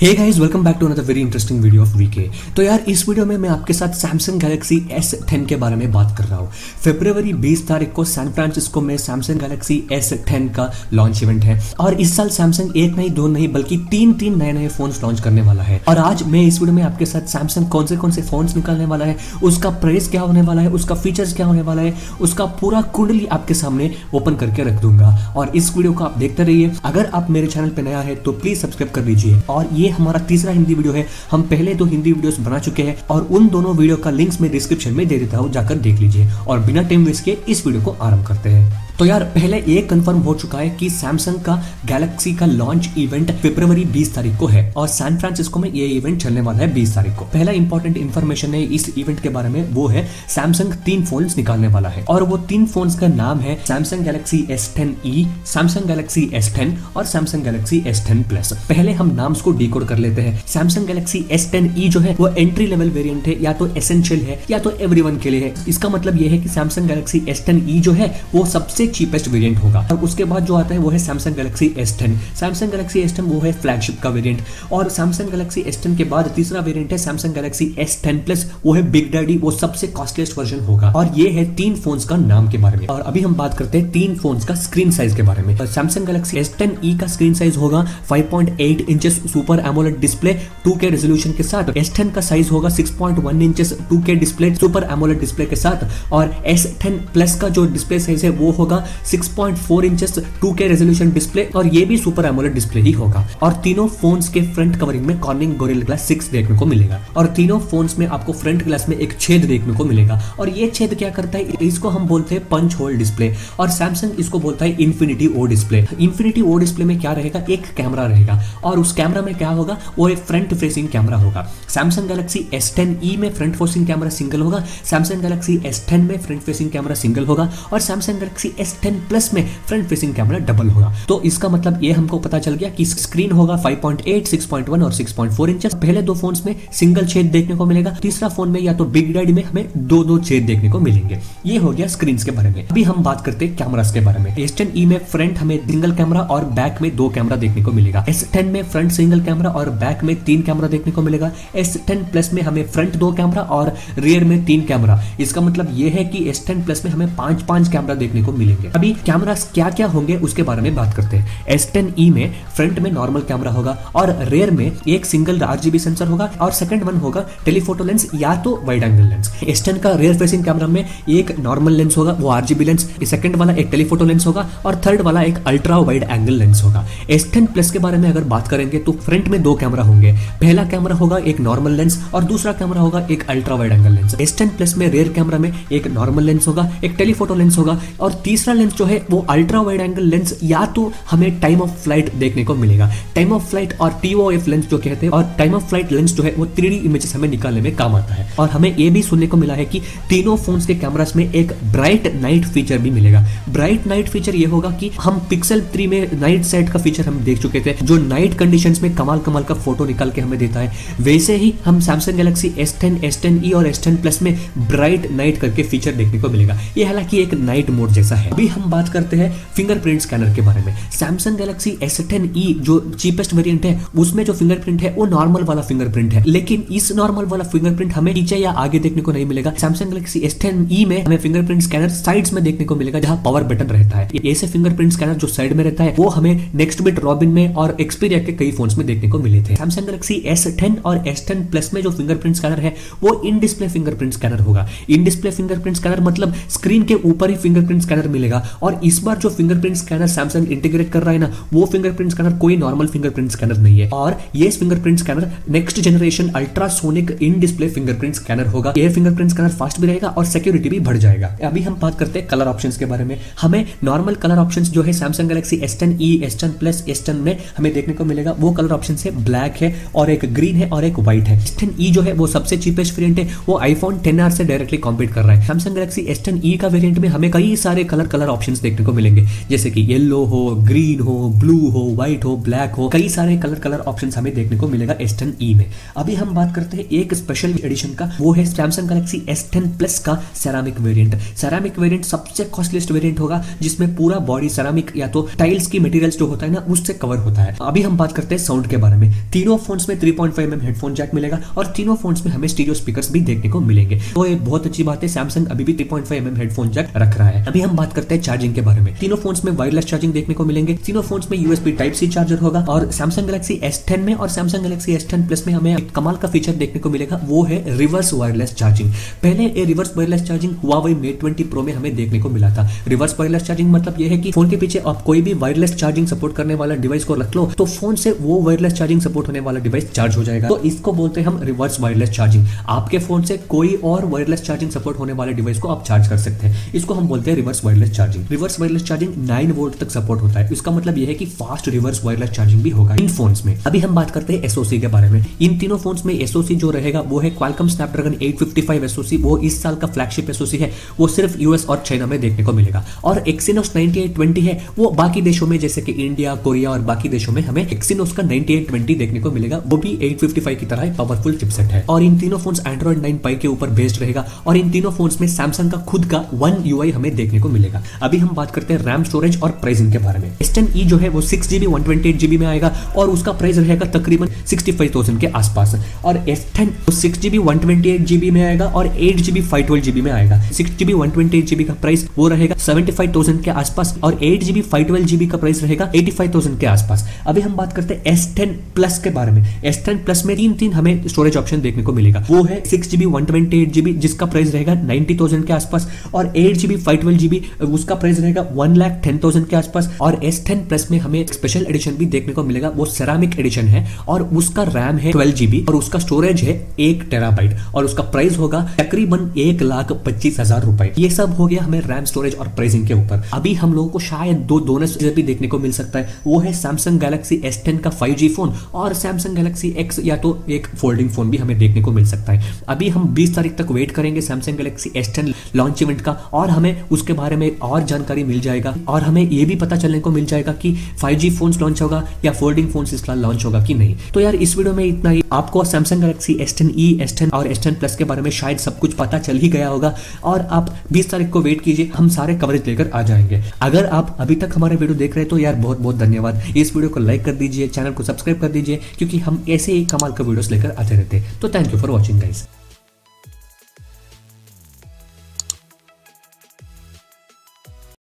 Hey guys welcome back to another very interesting video of VK तो यार, इस video में मैं आपके साथ सैमसंग गैलेक्सी S10 के बारे में बात कर रहा हूँ। फरवरी 20 तारीख को सैन फ्रांसिस्को में सैमसंग गैलेक्सी S10 का लॉन्च इवेंट है। और इस साल सैमसंग एक नहीं, दो नहीं, बल्कि तीन तीन नए नए फ़ोन लॉन्च करने वाला है। और आज मैं इस वीडियो में आपके साथ सैमसंग कौन से कौन से फ़ोन निकालने वाला है, उसका प्राइस क्या होने वाला है, उसका फीचर्स क्या होने वाला है, उसका पूरा कुंडली आपके सामने ओपन करके रख दूँगा। और इस वीडियो को आप देखते रहिए। अगर आप मेरे चैनल पर नया है तो प्लीज़ सब्सक्राइब कर लीजिए। और ये हमारा तीसरा हिंदी वीडियो है। हम पहले दो हिंदी वीडियोस बना चुके हैं और उन दोनों वीडियो का लिंक्स मैं डिस्क्रिप्शन में दे देता हूँ, जाकर देख लीजिए और बिना टाइम वेस्ट के इस वीडियो को आरंभ करते हैं। तो यार, पहले ये कंफर्म हो चुका है कि सैमसंग का गैलेक्सी का लॉन्च इवेंट फेब्रवरी 20 तारीख को है और सैन फ्रांसिस्को में ये इवेंट चलने वाला है 20 तारीख को। पहला इंपॉर्टेंट इन्फॉर्मेशन है इस इवेंट के बारे में, वो है सैमसंग तीन फ़ोन निकालने वाला है और वो तीन फ़ोन का नाम है Samsung Galaxy S ten E Samsung Galaxy S ten और Samsung Galaxy S ten plus पहले हम नाम्स को डिकोड कर लेते हैं। Samsung Galaxy S ten E जो है, वो एंट्री लेवल वेरियंट है, या तो एसेंशियल है, या तो एवरी के लिए है। इसका मतलब ये है कि Samsung Galaxy S ten E जो है, वो सबसे चीपेस्ट वेरियंट होगा। और उसके बाद जो आता है वो है Samsung Galaxy S ten Samsung Galaxy S ten वो है फ्लैगशिप का वेरियंट और सैमसंग गैलेक्सी एस टेन के बाद तीसरा वेरियंट है Samsung Galaxy S ten plus वो है बिग डैडी वो सबसे कॉस्टलीस्ट वर्जन होगा। और ये है तीन फ़ोन का नाम के बारे में। और अभी हम बात करते हैं तीन फ़ोन का स्क्रीन साइज़ के बारे में। Samsung Galaxy S ten E का स्क्रीन साइज़ होगा 5.8 inches super AMOLED display 2K resolution के साथ। S10 का साइज़ होगा 6.1 inches 2K display super AMOLED display के साथ। और S10 प्लस का जो डिस्प्ले साइज़ है वो होगा 6.4 इंचेस 2K रेजोल्यूशन डिस्प्ले और ये भी सुपर एमोलेड डिस्प्ले ही होगा। और तीनों फोन्स के फ्रंट कवरिंग में कॉर्निंग गोरिल ग्लास 6 देखने को मिलेगा। और तीनों फोन्स में आपको फ्रंट ग्लास में एक छेद देखने को मिलेगा। और ये छेद क्या करता है? इसको हम बोलते हैं पंच होल डिस्प्ले और सैमसंग इसको बोलता है infinity O display infinity O display में क्या रहेगा? एक कैमरा रहेगा। और उस कैमरा में क्या होगा? वो एक फ्रंट फेसिंग कैमरा होगा। सैमसंग गैलेक्सी S10e में फ्रंट फेसिंग कैमरा सिंगल होगा। सैमसंग गैलेक्सी S10 में फ्रंट फेसिंग कैमरा सिंगल होगा। और सैमसंग गैलेक्सी S10 प्लस में फ्रंट फेसिंग कैमरा डबल होगा। तो इसका मतलब ये हमको पता चल गया कि स्क्रीन होगा 5.8 6.1 और 6.4 इंचेस पहले दो फोन्स में सिंगल छेद देखने को मिलेगा। तीसरा फ़ोन में या तो बिग डैडी में हमें दो दो छेद देखने को मिलेंगे। ये हो गया स्क्रीन के बारे में। अभी हम बात करते हैं कैमरास के बारे में। S10e में फ्रंट हमें सिंगल कैमरा और बैक में दो कैमरा देखने को मिलेगा। S10 में फ्रंट सिंगल कैमरा और बैक में तीन कैमरा देखने को मिलेगा। S10 प्लस में हमें फ्रंट दो कैमरा और रियर में तीन कैमरा इसका मतलब यह है कि S10 प्लस में हमें पाँच पाँच कैमरा देखने को मिलेंगे। अभी कैमरा क्या क्या होंगे उसके बारे में बात करते हैं। S10e में फ्रंट में नॉर्मल कैमरा होगा और रेयर में एक सिंगल आरजीबी सेंसर होगा और सेकंड वन होगा टेलीफोटो लेंस या तो वाइड एंगल लेंस S10 का रेयर फेसिंग कैमरा में एक नॉर्मल लेंस होगा, वो आरजीबी लेंस सेकंड वाला एक टेलीफोटो लेंस होगा और थर्ड वाला एक अल्ट्रा वाइड एंगल लेंस होगा। S10 प्लस के बारे में अगर बात करेंगे तो फ्रंट में दो कैमरा होंगे। पहला कैमरा होगा एक नॉर्मल लेंस और दूसरा कैमरा होगा एक ultra wide angle lens S10 plus में रेयर कैमरा में एक नॉर्मल लेंस होगा, एक टेलीफोटो लेंस होगा और तीसरा लेंस जो है वो अल्ट्रा वाइड एंगल लेंस या तो हमें टाइम ऑफ़ फ़्लाइट देखने को मिलेगा। टाइम ऑफ़ फ़्लाइट और टीओएफ लेंस जो कहते हैं और टाइम ऑफ़ फ़्लाइट लेंस जो है वो थ्री इमेजेस हमें निकालने में काम आता है। और हमें ये भी सुनने को मिला है कि तीनों फोन्स के कैमरास में एक ब्राइट नाइट फीचर भी मिलेगा। ब्राइट नाइट फीचर ये होगा कि हम पिक्सल थ्री में नाइट सेट का फीचर हम देख चुके थे जो नाइट कंडीशन में कमाल कमाल का फ़ोटो निकाल के हमें देता है। वैसे ही हम सैमसंग गैलेक्सी S10, S10e और S10 प्लस में ब्राइट नाइट करके फीचर देखने को मिलेगा। ये हालाँकि एक नाइट मोड जैसा है। अभी हम बात करते हैं फिंगरप्रिंट स्कैनर के बारे में। सैमसंग गैलेक्सी S10e जो चीपेस्ट वेरिएंट है, उसमें जो फिंगरप्रिंट है, वो नॉर्मल वाला फिंगरप्रिंट है। लेकिन इस नॉर्मल वाला फिंगरप्रिंट हमें पीछे या आगे देखने को नहीं मिलेगा। सैमसंग गैलेक्सी S10e में हमें फिंगरप्रिंट स्कैनर साइड्स में देखने को मिलेगा, जहाँ पावर बटन रहता है। ऐसे फिंगरप्रिंट स्कैनर जो साइड में रहता है, वो हमें नेक्स्ट बिट रॉबिन में और एक्सपीरिया के कई फोन्स में देखने को मिले थे। सैमसंग गैलेक्सी S10 और S10 प्लस में जो फिंगरप्रिंट स्कैनर है, वो इन डिस्प्ले फिंगरप्रिंट स्कैनर होगा। इन डिस्प्ले फिंगरप्रिंट स्कैनर मतलब स्क्रीन के ऊपर ही फिंगरप्रिंट स्कैनर मिलेगा। और इस बार जो फिंगरप्रिंट स्कैनर सैमसंग इंटीग्रेट कर रहा है ना, वो फिंगरप्रिंट स्कैनर कोई नॉर्मल फिंगरप्रिंट स्कैनर नहीं है। और ये fingerprint scanner next generation ultrasonic in display fingerprint scanner होगा। ये फिंगरप्रिंट स्कैनर फास्ट भी रहेगा और सिक्योरिटी भी बढ़ जाएगा। अभी हम बात करते हैं कलर ऑप्शंस के बारे में। हमें नॉर्मल कलर ऑप्शंस जो है Samsung Galaxy S10e S10 plus S10 में हमें देखने को मिलेगा। वो कलर ऑप्शन है ब्लैक है और एक ग्रीन है और एक व्हाइट है। S10e जो है वो सबसे चीपेस्ट वेरिएंट है। वो आईफोन 10R से डायरेक्टली कॉम्पीट कर रहा है। सैमसंग गैलेक्सी S10e का वेरिएंट में हमें कई सारे कलर कलर कलर ऑप्शंस देखने को मिलेंगे। जैसे कि येलो हो ग्रीन हो ब्लू हो व्हाइट हो ब्लैक हो, कई सारे कलर कलर ऑप्शन हमें देखने को मिलेगा एस टेन ई में। अभी हम बात करते हैं एक स्पेशल एडिशन का, वो है Samsung Galaxy S ten plus का सेरामिक वेरियंट सेरामिक वेरियंट सबसे कॉस्टलीस्ट वेरियंट होगा, जिसमें पूरा बॉडी सेरामिक या तो टाइल्स की मटेरियल्स जो होता है ना, उससे कवर होता है। अभी हम बात करते हैं साउंड के बारे में। तीनों फोन्स में 3.5 पॉइंट mm हेडफोन जैक मिलेगा और तीनों फोन्स में हमें स्टीरियो स्पीकर भी देखने को मिलेंगे। तो ये बहुत अच्छी बात है सैमसंग अभी भी 3.5 पॉइंट mm हेडफोन जैक रख रहा है। अभी हम बात करते हैं चार्जिंग के बारे में। तीनों फ़ोन में वायरलेस चार्जिंग देखने को मिलेंगे। तीनों फोन्स में यूएसबी टाइप सी चार्जर होगा और सैमसंग गैलेक्सी एस में और सैमसंग गैलेक्सी एस प्लस में हमें कमाल का फीचर देखने को मिलेगा, वो है रिवर्स वायरलेस चार्जिंग पहले ये रिवर्स वायरलेस चार्जिंग हुआ वही मेट ट्वेंटी प्रो में हमें देखने को मिला था। रिवर्स वायरलेस चार्जिंग मतलब यह है कि फ़ोन के पीछे आप कोई भी वायरलेस चार्जिंग सपोर्ट करने वाला डिवाइस को रख लो तो फ़ोन से वो वायरलेस चार्जिंग सपोर्ट होने वाला डिवाइस चार्ज हो जाएगा। तो इसको बोलते हैं हम रिवर्स वायरलेस चार्जिंग आपके फ़ोन से कोई और वायरलेस चार्जिंग सपोर्ट होने वाले डिवाइस को आप चार्ज कर सकते हैं। इसको हम बोलते हैं reverse wireless charging reverse wireless charging nine volt तक सपोर्ट होता है। इसका मतलब यह है कि फास्ट रिवर्स वायरलेस चार्जिंग भी होगा। इन फोन्स में। अभी हम बात करते हैं एसओसी के बारे में। इन तीनों फोन्स में एसओसी जो रहेगा, वो है क्वालकम स्नैपड्रैगन 855 एसओसी वो इस साल का फ्लैगशिप एसओसी है। वो सिर्फ़ यूएस और चाइना में देखने को मिलेगा। और एक्सिनोस 9820 है। वो बाकी देशों में, जैसे कि इंडिया कोरिया और बाकी देशों में हमें एक्सिनोस का 9820 देखने को मिलेगा। वो भी 855 की तरह पावरफुल चिपसेट है। और इन तीनों फोन्स एंड्रॉइड 9 पाई के ऊपर बेस्ड रहेगा। और इन तीनों फोन्स में सैमसंग का खुद का वन यूआई हमें देखने को मिलेगा। अभी हम बात करते हैं रैम स्टोरेज और प्राइसिंग के बारे में। एस टेन ई जो है वो six GB one twenty eight GB में आएगा और उसका प्राइस रहेगा तकरीबन सिक्सटी फाइव थाउज़ेंड के आसपास। और S ten six GB one twenty eight GB में आएगा और eight GB five twelve GB में आएगा। Six GB one twenty eight GB का प्राइस वो रहेगा सेवेंटी फाइव थाउज़ेंड के आसपास और eight GB five twelve GB का प्राइस रहेगा एटी फाइव थाउज़ेंड के आसपास। अभी हम बात करते हैं एस टेन प्लस के बारे में। एस टेन प्लस में तीन तीन हमें स्टोरेज ऑप्शन देखने को मिलेगा। वो है six GB one twenty eight GB जिसका प्राइस रहेगा नाइनटी थाउज़ेंड के आसपास और eight GB five twelve GB उसका प्राइस रहेगा वन लाख टेन थाउज़ेंड के आसपास और एस टेन प्लस में हमें स्पेशल एडिशन भी देखने को मिलेगा। वो सेरामिक एडिशन है और उसका रैम है ट्वेल्व जीबी और उसका स्टोरेज है एक टेराबाइट और उसका प्राइस होगा तकरीबन एक लाख पच्चीस हज़ार रुपए। ये सब हो गया हमें रैम स्टोरेज और प्राइसिंग के ऊपर। अभी हम लोगों को शायद दो दोनों चीज़ें भी देखने को मिल सकता है। वो है सैमसंग गैलेक्सी एस टेन का फाइव जी फ़ोन और सैमसंग गैलेक्सी एक्स या तो एक फोल्डिंग फ़ोन भी हमें देखने को मिल सकता है। अभी हम बीस तारीख तक वेट करेंगे Samsung Galaxy S ten launch event का और हमें उसके बारे में और जानकारी मिल जाएगा और हमें ये भी पता चलने को मिल जाएगा कि फाइव जी फ़ोन लॉन्च होगा या फोल्डिंग फ़ोन इस साल लॉन्च होगा कि नहीं। तो यार, इस वीडियो में इतना ही। आपको Samsung Galaxy S ten E S ten और एस टेन प्लस के बारे में शायद सब कुछ पता चल ही गया होगा और आप 20 तारीख को वेट कीजिए, हम सारे कवरेज लेकर आ जाएँगे। अगर आप अभी तक हमारे वीडियो देख रहे हैं तो यार बहुत बहुत धन्यवाद। इस वीडियो को लाइक कर दीजिए चैनल को सब्सक्राइब कर दीजिए, क्योंकि हम ऐसे ही कमाल का वीडियोस लेकर आते रहते हैं। तो thank you for watching guys